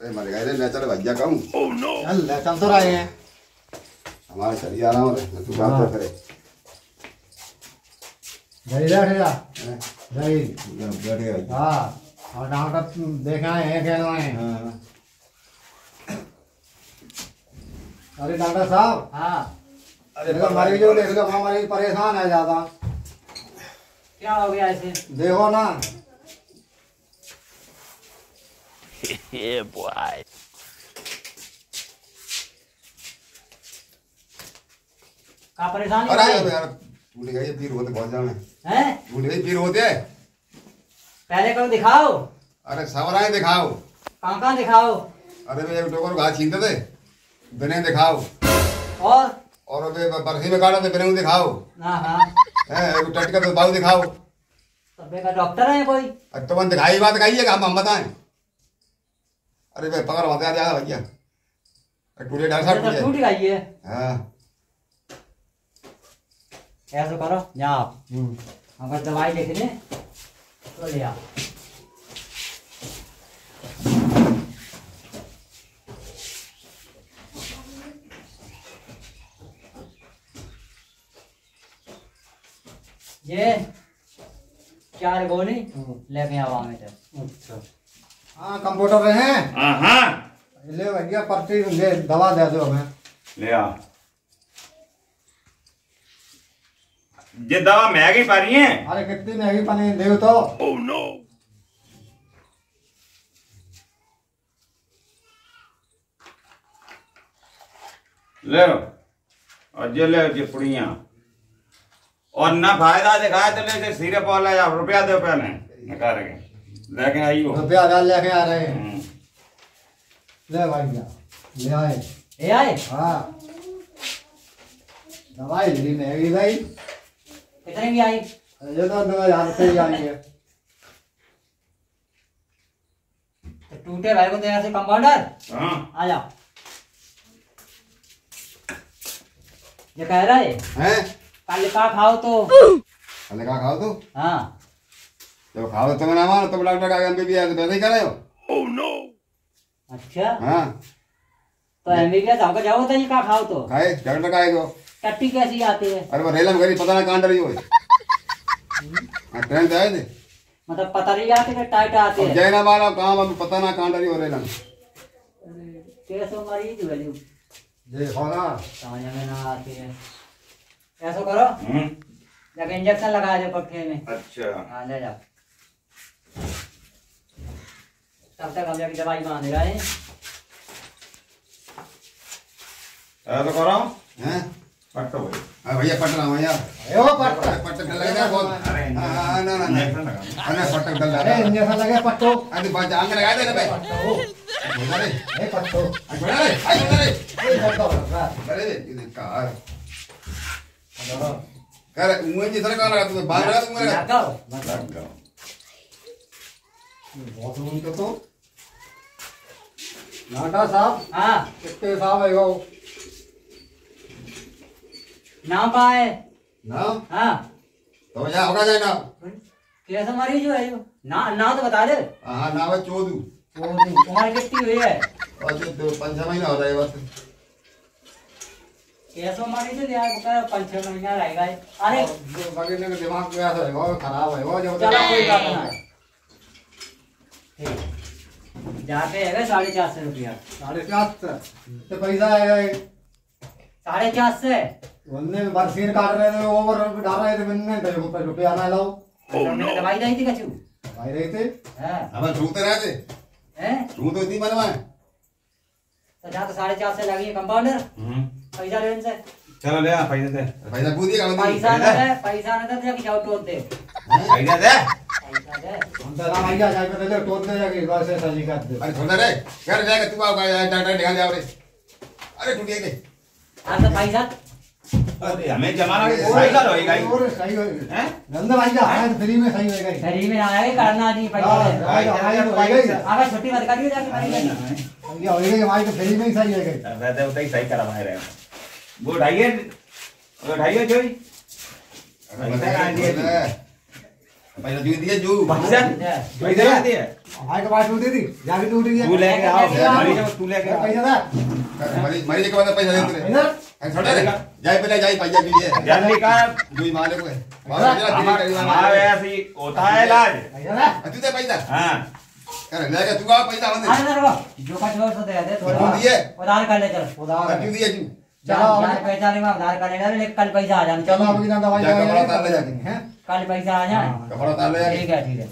अरे मर गए रे चल भैया कहूँ चल ले चल तो हैं। हमारे चली आ रहा हूँ तू बात तो करे गई देख जा हैं? गई बैठ गए भैया हाँ और डॉक्टर देखा है कह रहे हैं। हाँ। अरे डॉक्टर साहब। हाँ। अरे मरीज़ देख लो हाँ मरीज़ परेशान है ज़्यादा। क्या हो गया इसे देखो ना का परेशानी अरे यार भूल गए पीर होते बहुत जाने। हैं? भूल गए पीर होते? पहले दिखाओ। अरे सवराए दिखाओ। कहाँ कहाँ दिखाओ? अरे वे टोकर घास छीनते थे। बिने दिखाओ। और? और वे बरसी में काटो थे बिने दिखाओ। हाँ हाँ। हैं एक टटका तो दिखाओ। तब्बे का डॉक्टर है कोई? अब तो दिखाई बात कहिएगा हम हम बताएँ? अरे वे पकड़ मत आ जाएगा भैया। टूटे ये साहब तो टूटे। गई है। हाँ। ऐसा करो जाओ अगर दवाई लिख दे तो ले आओ। ये चार गोली लेके आओ हमें से अच्छा। हाँ कंप्यूटर रहे हैं। हाँ ले भैया पर्ची ले दवा दे दो हमें। ले आ। ये दवा महँगी पा रही है? अरे कितनी महँगी पनी दे तो। Oh, no. ले लो। और ये ले ये पुड़िया। और ना फ़ायदा दिखाए तो ले सिरे पौले या रुपया दो पहले। निकाल के। लेके आई हो? रुपया हज़ार लेके आ रहे हैं। हम्म। ले भैया ले आए। ए आए? हाँ। दवाई महँगी भाई। कितने की आई? ये तो दो हज़ार से ही आई है। तो टूटे भाई को देना से कंपाउंडर हाँ। आ जाओ। ये कह रहा है हैं? कल का खाओ तो। अरे का खाओ तू? हाँ। जब खाओ तो तुम्हें ना मानो तुम डॉक्टर का एमबीबीएस तो वैसे ही कर। रहे हो अच्छा? हाँ। तो एमबीबीएस हमको जाओ तो ये का खाओ तो। खाए डॉक्टर का आएगा टट्टी कैसी आती है? अरे वो रेलम गरी पता ना कहाँ डरी हो हाँ ट्रेन आए थे? मतलब पतली आती है टाइट आती अब है जय ना मारा कहाँ अब पता ना कहाँ डरी हो रेलम। कैसो मरीज़ वैल्यू देखो ना। समझ में ना आती है। ऐसा करो हम्म। जाके इंजेक्शन लगा दो पट्टे में। अच्छा। हाँ ले जाओ। तब तक हम जाके दवाई बाँध रहे हैं। ऐसा करो। हैं? पट्टो भाई। हाँ भैया पट रहा हूँ यार ए वो पट अरे पट्टे डर लगे बहुत अरे हाँ ना ना ना। इंजेक्शन लगा अरे पट्टे डर अरे इंजेक्शन लगे पट्टो अरे बात आंग लगा दे ना बे पट्टो अरे ए पट्टो अरे अरे अरे पट्टो अरे ये कार। कर मुझे जिस का लगा तू बाहर लगा तू मेरा लगाओ लग बहुत तो। नाटा साहब? हाँ। कितने साहब है? वो नाम पाए ना हाँ। तो भैया होगा जाए ना कैसा मरीज़ है जो ना नाम तो बता दे। हाँ ना भाई चोदू वो उम्र कितनी हुई है? पाँच छह महीना हो रहा है बस। कैसो मरीज़ है यार बता पाँच छह महीना रहेगा अरे जो बगीने का दिमाग में ऐसा है वो खराब है वो जब चलो कोई बात नहीं ठीक जाके है साढ़े चार सौ रुपया। साढ़े चार सौ? तो पैसा है साढ़े चार सौ? उनने बरसीन काट रहे थे ओवर डाल रहे थे मैंने। तो रुपये रुपया ना लाओ। मैंने दवाई दी थी कछु भाई रहे थे? हाँ। हमें छूते रहे थे हैं? छू तो इतनी बनवाए। तो जहाँ तो साढ़े चार सौ लगी है कंपाउंडर हम्म। पैसा लेने से चलो ले आ पैसे दे। पैसा पूछिएगा पैसा न दे पैसा न दे तो जाके जाओ टोट दे। पैसे दे पैसा दे हम तो ना भैया जाके पहले टोट दे जाके वैसे सही कर दे अरे छोटा रे घर जाएगा तू आओ डॉक्टर निकाल जाओ रे अरे टूटिए रे हाँ तो पैसा अरे हमें जमाना के सही का होएगा। और सही होएगा हैं? नंदा भैया आए फ्री में सही होएगा। फ्री में आया है करना नहीं हाँ। हाँ, हाँ, ये तो ही। अगर छुट्टी मत करिए जाके। भैया होएगा हमारी तो फ्री में ही सही होएगा ही। वैसे उतना ही सही करा भाई रहे वो उठाइए वो उठाइए जोई अरे बताइए, छोटा। पैसा जू दिए जू। पैसा पैसा क्या दिया हमारे के पास टूटी थी जाके टूटी है तू लेके आओ। मरी जाओ तू लेके पैसा था। मरी मरी के बाद पैसा देते रे इधर। छोड़े रे। जाए पहले जाए पैसा दिए जल्दी कर जू माले को मारे जरा हमारे कर ऐसी होता है इलाज। पैसा था तू दे पैसा। हाँ। अरे लेके तू आ पैसा बंदे ना रुको जो का छोड़ तो दे दे थोड़ा दिए। उधार कर ले चल। उधार तू दिए जू। जान पैसा नहीं उधार कर लेना लेकिन कल पैसा आ जाना। चलो चलो अभी ना दवाई ले कल पैसा आ जाए। कपड़ा तार ले ठीक है ठीक है।